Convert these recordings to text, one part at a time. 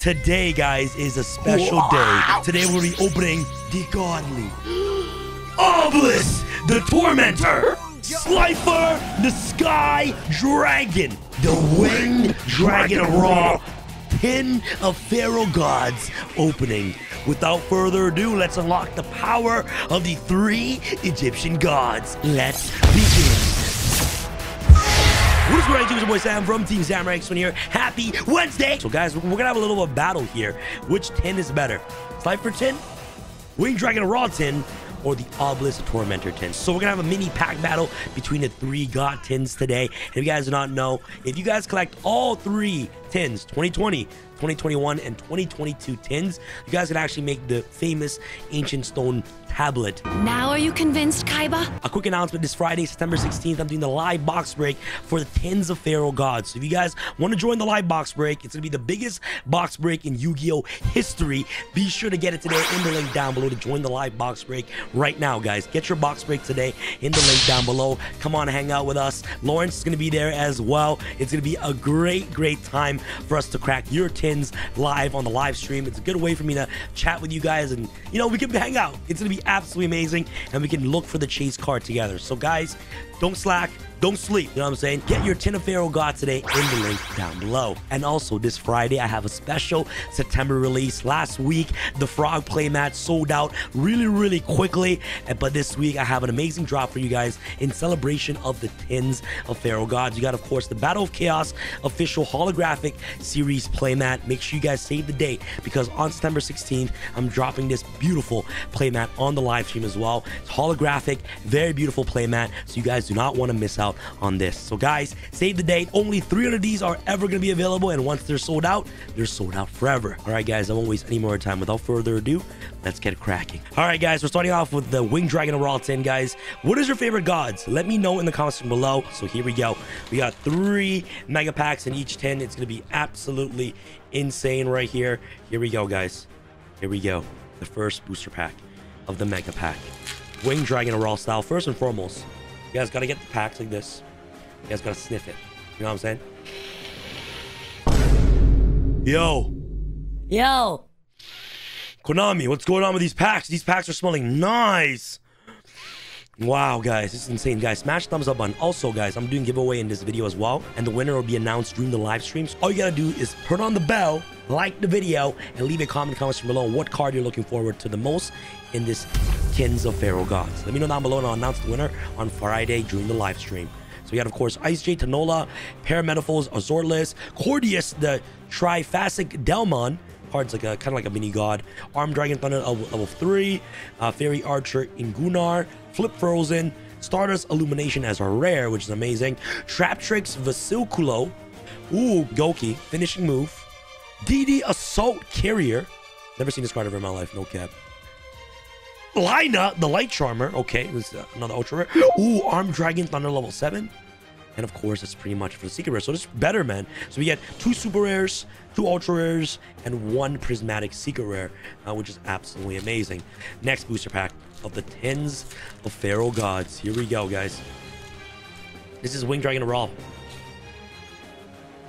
Today, guys, is a special day. Today, we'll be opening the godly Obelisk, the Tormentor, Slifer, the Sky Dragon, the Winged Dragon of Ra, Tin of Pharaoh Gods opening. Without further ado, let's unlock the power of the three Egyptian gods. Let's begin. What is going on, YouTube? It's your boy Sam from Team Samurai X1 here. Happy Wednesday! So, guys, we're, gonna have a little of a battle here. Which tin is better? Slifer tin, Wing Dragon Ra tin, or the Obelisk Tormentor tin. So we're gonna have a mini pack battle between the three god tins today. If you guys do not know, if you guys collect all three tins, 2020, 2021, and 2022 tins, you guys can actually make the famous ancient stone tablet. Now are you convinced, Kaiba? A quick announcement this Friday, September 16th, I'm doing the live box break for the Tins of Pharaoh Gods. So if you guys want to join the live box break, it's going to be the biggest box break in Yu-Gi-Oh! history. Be sure to get it today in the link down below to join the live box break right now, guys. Get your box break today in the link down below. Come on, hang out with us. Lawrence is going to be there as well. It's going to be a great, great time for us to crack your tins live on the live stream. It's a good way for me to chat with you guys and, you know, we can hang out. It's going to be absolutely amazing and we can look for the chase card together. So, guys, don't slack. Don't sleep. You know what I'm saying? Get your Tin of Pharaoh God today in the link down below. And also, this Friday, I have a special September release. Last week, the Frog playmat sold out really, really quickly. But this week, I have an amazing drop for you guys in celebration of the Tins of Pharaoh Gods. You got, of course, the Battle of Chaos official holographic series playmat. Make sure you guys save the date because on September 16th, I'm dropping this beautiful playmat on the live stream as well. It's holographic, very beautiful playmat. So you guys do not want to miss out on this. So guys, save the date. Only 300 of these are ever going to be available. And once they're sold out, they're sold out forever. All right, guys, I won't waste any more time. Without further ado, let's get cracking. All right, guys, we're starting off with the Winged Dragon of Ra 10, guys. What is your favorite gods? Let me know in the comments below. So here we go. We got three mega packs in each 10. It's going to be absolutely insane right here. Here we go, guys. Here we go. The first booster pack of the mega pack. Winged Dragon of Ra style. First and foremost, you guys gotta get the packs like this. You guys gotta sniff it. You know what I'm saying? Yo, Yo. Konami, what's going on with these packs? These packs are smelling nice. Wow, guys, this is insane. Guys, smash thumbs up button. Also, guys, I'm doing giveaway in this video as well, and the winner will be announced during the live streams. All you gotta do is turn on the bell, like the video, and leave a comment comments below what card you're looking forward to the most in this Tins of Pharaoh Gods. Let me know down below, and I'll announce the winner on Friday during the live stream. So we got, of course, Ice J, Tanola, Parametaphors, Azorless, Cordius, the Triphasic Delmon, cards like a kind of like a mini god. Arm Dragon Thunder level, level three, uh, Fairy Archer Ingunar, Flip Frozen, Stardust Illumination as a rare, which is amazing. Trap Tricks Vasilculo, ooh Goki, finishing move. DD Assault Carrier, never seen this card ever in my life, no cap. Lyna, the Light Charmer, okay, this is another ultra rare. Ooh, Arm Dragon Thunder level seven. And of course, that's pretty much for the secret rare. So it's better, man. So we get two super rares, two ultra rares, and one prismatic secret rare, uh, which is absolutely amazing. Next booster pack of the Tins of Pharaoh Gods. Here we go, guys. This is Wing Dragon Ra.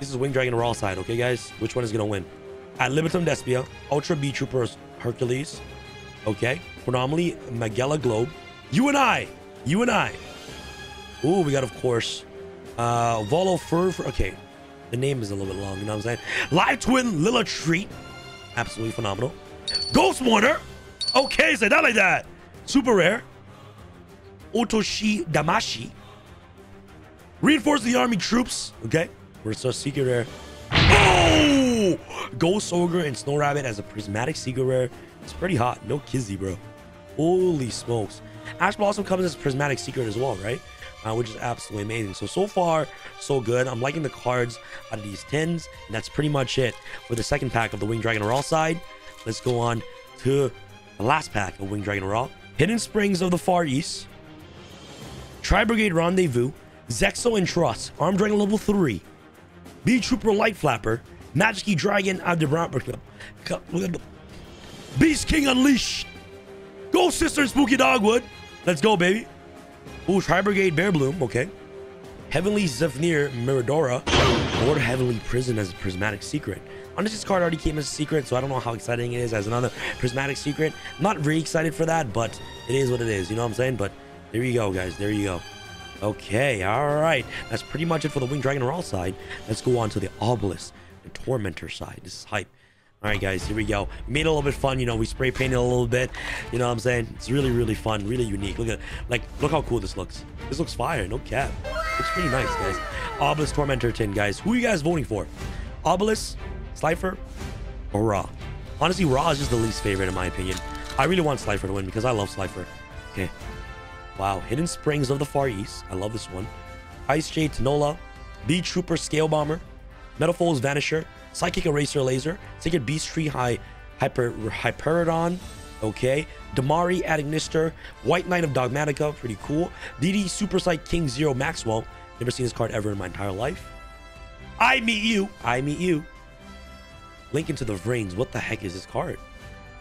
This is Wing Dragon Ra side, okay, guys? Which one is going to win? Ad Libitum Despia, Ultra B Troopers Hercules, okay? Phenomenally, Magella Globe. You and I. You and I. Ooh, we got, of course, uh, Volo Fur. Okay, the name is a little bit long, you know what I'm saying? Live Twin Lilla Treat. Absolutely phenomenal. Ghost Warner. Okay, say that like that. Super rare. Otoshi Damashi. Reinforce the army troops. Okay, we're so secret rare. Oh! Ghost Ogre and Snow Rabbit as a prismatic secret rare. It's pretty hot. No kizzy, bro. Holy smokes. Ash Blossom comes as a prismatic secret as well, right? Uh, which is absolutely amazing. So, so far, so good. I'm liking the cards out of these tins. And that's pretty much it for the second pack of the Winged Dragon Ra side. Let's go on to the last pack of Winged Dragon Ra. Hidden Springs of the Far East. Tri Brigade Rendezvous. Zexo and Trust. Armed Dragon level 3. Beetrooper Light Flapper. Magic Dragon Aldebaran. Beast King Unleashed. Ghost Sister Spooky Dogwood. Let's go, baby. Ooh, Tri Brigade Bear Bloom. Okay. Heavenly Zephyr Miradora. Lord Heavenly Prison as a prismatic secret. Honestly, this card already came as a secret, so I don't know how exciting it is as another prismatic secret. I'm not very excited for that, but it is what it is. You know what I'm saying? But there you go, guys. There you go. Okay, all right. That's pretty much it for the Winged Dragon Ra side. Let's go on to the Obelisk and Tormentor side. This is hype. All right, guys, here we go. Made it a little bit fun. You know, we spray painted a little bit. You know what I'm saying? It's really, really fun, really unique. Look at, like, look how cool this looks. This looks fire, no cap. Looks pretty nice, guys. Obelisk Tormentor 10, guys. Who are you guys voting for? Obelisk, Slifer, or Ra? Honestly, Ra is just the least favorite in my opinion. I really want Slifer to win because I love Slifer. Okay. Wow. Hidden Springs of the Far East. I love this one. Ice Jade Tanola. Beetrooper Scale Bomber. Metaphors Vanisher. Psychic Eraser Laser, Sacred Beast Tree High Hyper Hyperidon, okay. Damari Adagnister, White Knight of Dogmatika, pretty cool. DD Super Psych King Zero Maxwell, never seen this card ever in my entire life. I meet you, I meet you. Link into the Vrains, what the heck is this card?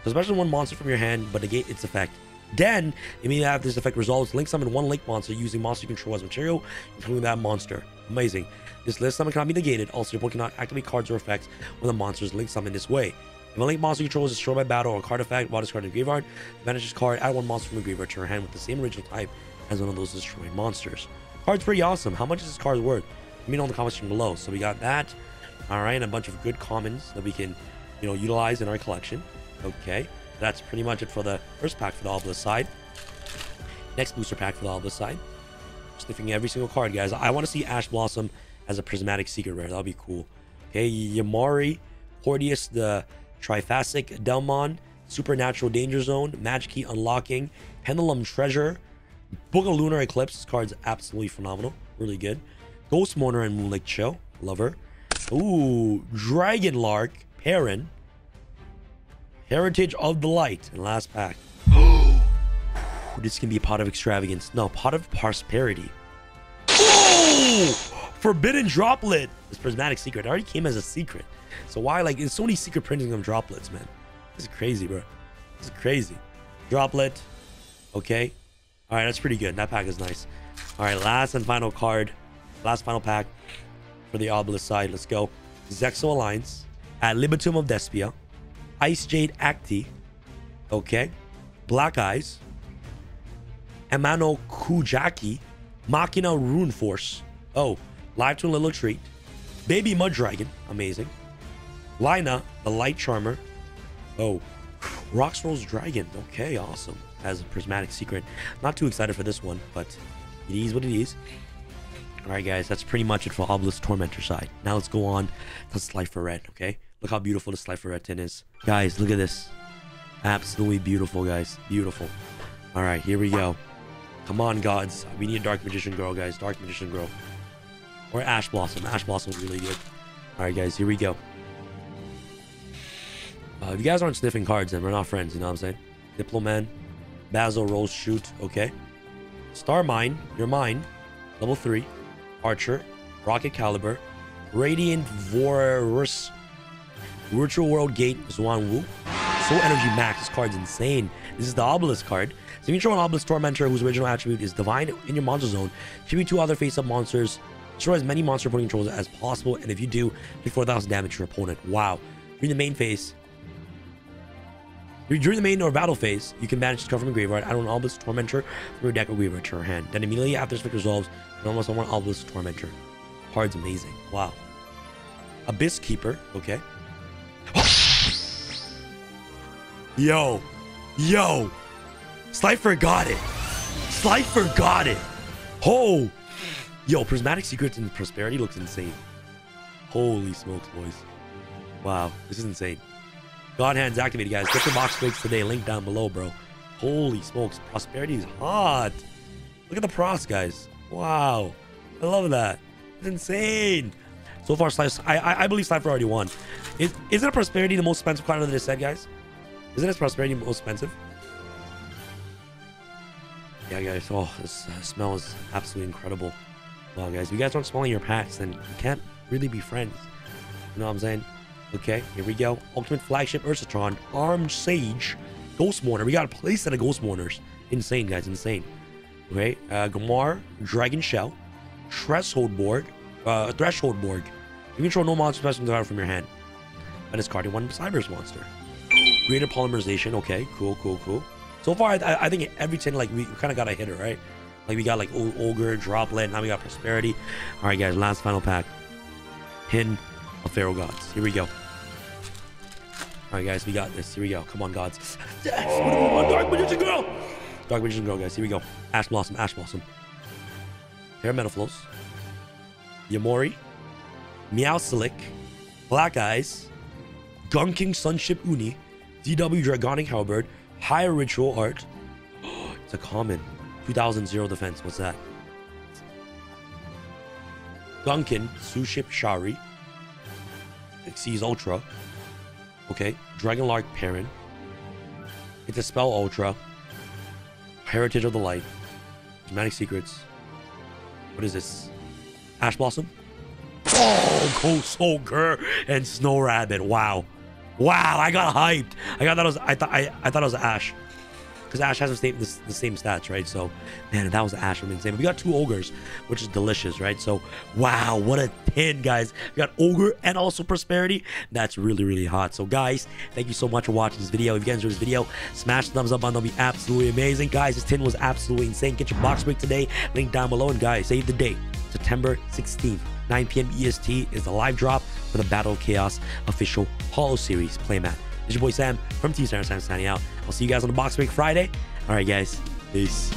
So special one monster from your hand, but negate its effect. Then, immediately after this effect resolves, link summon one link monster using monster control as material, including that monster. Amazing. This list summon cannot be negated. Also, your cannot activate cards or effects when the monster is link summoned this way. If a link monster control is destroyed by battle or a card effect while discarding the graveyard, banish this card, add one monster from the graveyard to your hand with the same original type as one of those destroyed monsters. Card's pretty awesome. How much is this card worth? Let me know in the comments below. So we got that. All right, and a bunch of good commons that we can, you know, utilize in our collection. Okay, that's pretty much it for the first pack for the Obelisk side. Next booster pack for the Obelisk side. Sniffing every single card, guys. I want to see Ash Blossom as a prismatic secret rare. That'll be cool. Okay, Yamari, Porteus the Trifasic, Delmon, Supernatural Danger Zone, Magic Key Unlocking, Pendulum Treasure, Book of Lunar Eclipse. This card's absolutely phenomenal. Really good. Ghost Mourner and Moonlake Chill. Love her. Ooh, Dragon Lark, Perrin. Heritage of the Light. And last pack. this can be a pot of extravagance. No, pot of prosperity. Oh! Forbidden Droplet. This prismatic secret. It already came as a secret. So why, like, there's so many secret printing of droplets, man. This is crazy, bro. This is crazy. Droplet. Okay. All right, that's pretty good. That pack is nice. All right, last and final card. Last final pack for the Obelisk side. Let's go. Zexal Alliance. Ad Libitum of Despia. Ice Jade Acti. Okay. Black Eyes. Amano Kujaki. Machina Rune Force. Oh, Live to a Little Treat. Baby Mud Dragon. Amazing. Lyna, the Light Charmer. Oh, Roxrose Dragon. Okay, awesome. As a prismatic secret. Not too excited for this one, but it is what it is. Alright, guys, that's pretty much it for Obelisk Tormentor side. Now let's go on to Slifer Red, okay? Look how beautiful the Slifer Red tin is. Guys, look at this. Absolutely beautiful, guys. Beautiful. Alright, here we go. Come on, gods. We need a Dark Magician Girl, guys. Dark Magician Girl. Or Ash Blossom. Ash Blossom's really good. Alright, guys, here we go. Uh, if you guys aren't sniffing cards, then we're not friends, you know what I'm saying? Diploman, Basil Rose Shoot, okay. Star Mine, you're mine. Level 3. Archer, Rocket Caliber, Radiant Vorus, Virtual World Gate, Zwan Wu. Soul Energy Max, this card's insane. This is the Obelisk card. So if you control an Obelisk Tormentor whose original attribute is Divine in your monster zone, tribute two other face-up monsters, destroy as many monster opponent controls as possible, and if you do, do 4,000 damage to your opponent. Wow. During the main phase, during the main or battle phase, you can manage to cover from graveyard, add an Obelisk Tormentor from your deck or graveyard to your hand. Then immediately after this resolves, you almost one Obelisk Tormentor. Card's amazing. Wow. Abyss Keeper, okay. Yo, yo, Slifer got it. Slifer got it. Oh, yo, Prismatic Secrets and Prosperity looks insane. Holy smokes, boys. Wow, this is insane. God hands activated, guys. Get your box breaks today. Link down below, bro. Holy smokes, Prosperity is hot. Look at the pros, guys. Wow, I love that. It's insane. So far, Slifer, I, I, believe Slifer already won. Is, isn't Prosperity the most expensive card of this set, guys? Isn't this Prosperity the most expensive? Yeah, guys. Oh, this uh, smell is absolutely incredible. Wow, guys. If you guys aren't smelling your packs, then you can't really be friends. You know what I'm saying? Okay, here we go. Ultimate Flagship Ursatron, Armed Sage, Ghost Mourner. We got a place set of Ghost Mourners. Insane, guys. Insane. Okay, uh, Gamar, Dragon Shell, Threshold Borg, uh, Threshold Borg. You control no monster special from your hand. And discarding one Cyberse monster. Greater polymerization. Okay, cool, cool, cool. So far, I, I think every tin, like, we kind of got a hitter, right? Like, we got, like, o Ogre, Droplet. Now we got Prosperity. All right, guys, last final pack. Hidden of Pharaoh Gods. Here we go. All right, guys, we got this. Here we go. Come on, gods. Yes! Want? Dark Magician Girl! Dark Magician Girl, guys. Here we go. Ash Blossom, Ash Blossom. Hair Metaflows. Yamori. Meowsilic. Black Eyes. Gunking Sunship Uni. DW Dragonic Halberd. Higher Ritual Art. it's a common. 2000 Zero Defense. What's that? Gunkin Suship Shari. Xyz Ultra. Okay. Dragonlark Parent. It's a Spell Ultra. Heritage of the Light. Dramatic Secrets. What is this? Ash Blossom? Oh, Ghost Ogre and Snow Rabbit. Wow. Wow, I got hyped. I got that was I thought I, I thought it was Ash. Because Ash has the same, the, the, same stats, right? So, man, that was Ash from insane. We got two ogres, which is delicious, right? So, wow, what a 10, guys. We got ogre and also prosperity. That's really, really hot. So, guys, thank you so much for watching this video. If you guys enjoyed this video, smash the thumbs up button. That'll be absolutely amazing. Guys, this tin was absolutely insane. Get your box break today. Link down below. And, guys, save the date. September 16th, 9 p.m. EST is the live drop for the Battle Chaos official Holo Series playmat. It's your boy Sam from Team Sam Sam signing out. I'll see you guys on the Box Break Friday. All right, guys. Peace.